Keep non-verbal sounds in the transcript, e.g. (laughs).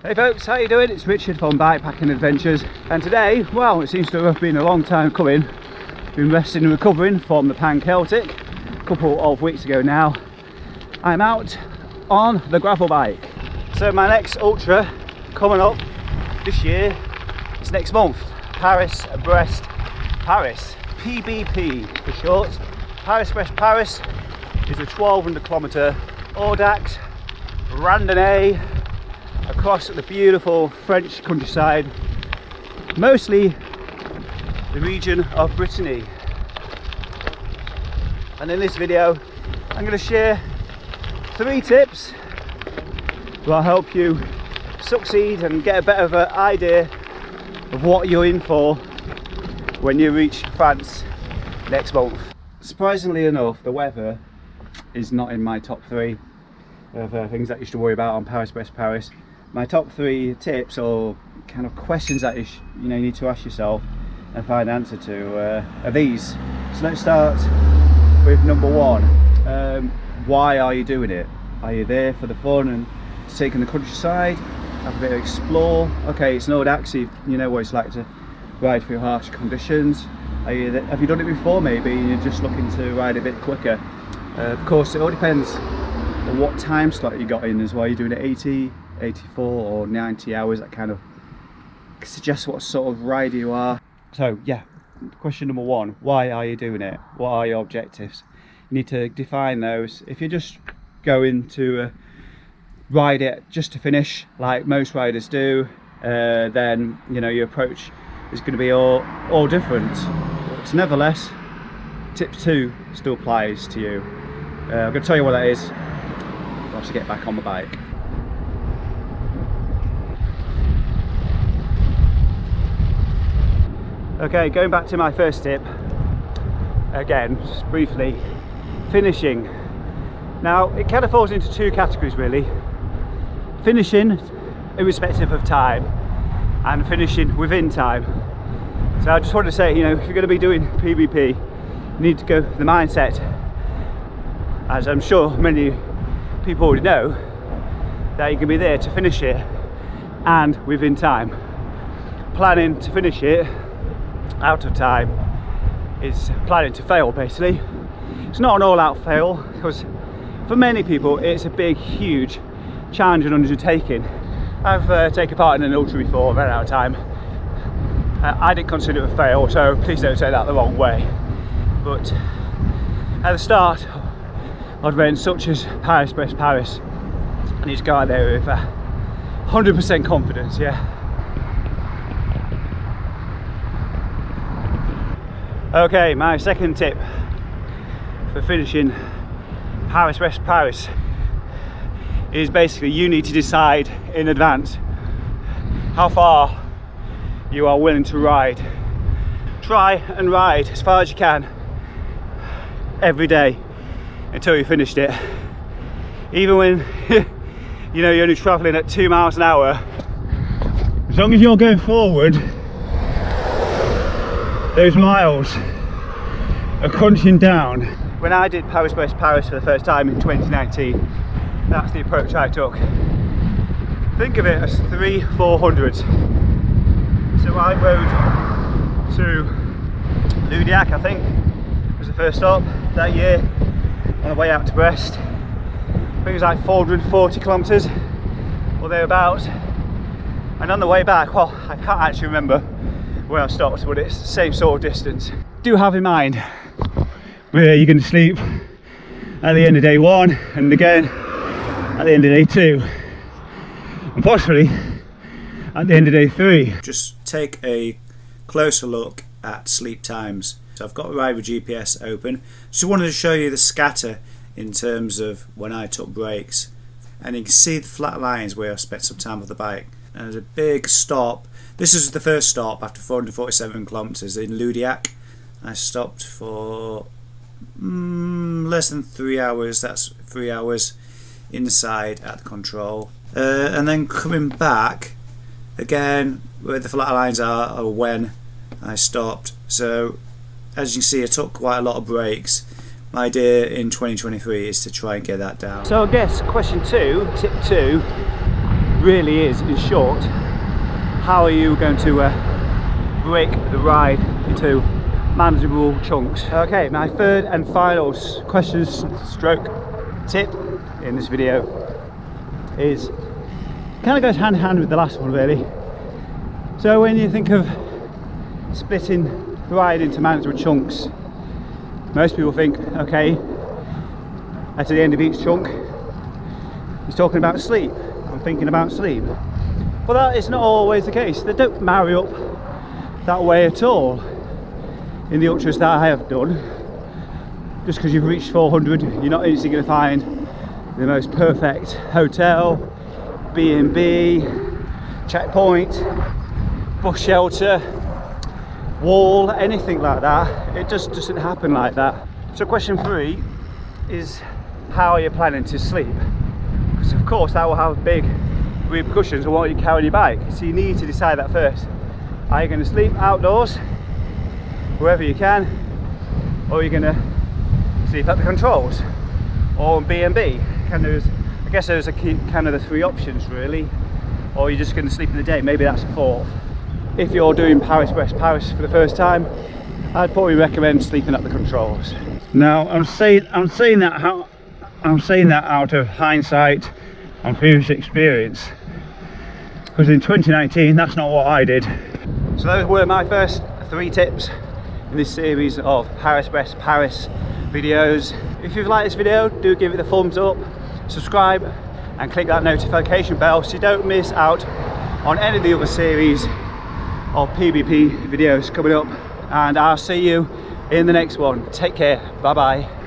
Hey folks, how you doing? It's Richard from Bikepacking Adventures and today, well, it seems to have been a long time coming. Been resting and recovering from the Pan Celtic a couple of weeks ago now. I'm out on the gravel bike. So my next ultra coming up this year is next month. Paris, Brest, Paris. PBP for short. Paris, Brest, Paris is a 1200 kilometre Audax randonnée across the beautiful French countryside, mostly the region of Brittany. And in this video, I'm going to share three tips that will help you succeed and get a better of an idea of what you're in for when you reach France next month. Surprisingly enough, the weather is not in my top three of uh, things that you should worry about on Paris Brest Paris my top three tips or kind of questions that you, you know you need to ask yourself and find an answer to uh, are these. So let's start with number one. Um, why are you doing it? Are you there for the fun and taking the countryside, have a bit of explore? Okay, it's an old Audax, you know what it's like to ride through harsh conditions. You, have you done it before maybe and you're just looking to ride a bit quicker? Uh, of course, it all depends on what time slot you got in as well. You're doing it 80, 84 or 90 hours that kind of suggests what sort of rider you are. So yeah question number one why are you doing it? What are your objectives? You need to define those. If you're just going to uh, ride it just to finish like most riders do uh, then you know your approach is going to be all all different. But nevertheless tip two still applies to you. Uh, i'm going to tell you what that is. I get back on the bike Okay, going back to my first tip, again, just briefly, finishing. Now, it kind of falls into two categories really. Finishing, irrespective of time, and finishing within time. So I just wanted to say, you know, if you're going to be doing PBP, you need to go the mindset, as I'm sure many people already know, that you can be there to finish it and within time. Planning to finish it out of time is planning to fail basically. It's not an all-out fail because for many people it's a big huge challenge and undertaking. I've uh, taken part in an ultra before, ran out of time. Uh, I didn't consider it a fail so please don't take that the wrong way. But at the start of events such as Paris Brest Paris and need to go out there with 100% uh, confidence, yeah. Okay, my second tip for finishing Paris Brest Paris is basically you need to decide in advance how far you are willing to ride. Try and ride as far as you can every day until you finished it. Even when (laughs) you know you're only traveling at two miles an hour. As long as you're going forward those miles are crunching down. When I did Paris Brest Paris for the first time in 2019, that's the approach I took. Think of it as three 400s. So I rode to Loudéac, I think, was the first stop that year on the way out to Brest. I think it was like 440 kilometres or thereabouts. And on the way back, well, I can't actually remember where I stopped, but it's the same sort of distance. Do have in mind where you're going to sleep at the end of day one and again at the end of day two and possibly at the end of day three. Just take a closer look at sleep times. So I've got with GPS open. Just wanted to show you the scatter in terms of when I took breaks and you can see the flat lines where I spent some time with the bike and there's a big stop this is the first stop after 447 kilometres in Loudéac. I stopped for mm, less than three hours, that's three hours inside at the control. Uh, and then coming back, again, where the flat lines are, are when I stopped. So, as you can see, I took quite a lot of breaks. My idea in 2023 is to try and get that down. So I guess question two, tip two, really is, in short, how are you going to uh, break the ride into manageable chunks? Okay, my third and final question stroke tip in this video is kind of goes hand in hand with the last one really. So when you think of splitting the ride into manageable chunks, most people think, okay, at the end of each chunk, he's talking about sleep. I'm thinking about sleep. But that is not always the case. They don't marry up that way at all in the ultras that I have done. Just because you've reached 400, you're not easily going to find the most perfect hotel, B&B, checkpoint, bus shelter, wall, anything like that. It just doesn't happen like that. So question three is how are you planning to sleep? Because of course that will have big repercussions on what you carry on your bike. So you need to decide that first. Are you going to sleep outdoors, wherever you can, or you're going to sleep at the controls, or B&B? Kind of, I guess there's a key, kind of the three options really, or you're just going to sleep in the day. Maybe that's a fourth. If you're doing Paris Brest Paris for the first time, I'd probably recommend sleeping at the controls. Now I'm saying I'm saying that how I'm saying that out of hindsight and previous experience because in 2019 that's not what I did. So those were my first three tips in this series of Paris-Brest Paris videos. If you've liked this video, do give it a thumbs up, subscribe and click that notification bell so you don't miss out on any of the other series of PBP videos coming up and I'll see you in the next one. Take care, bye bye.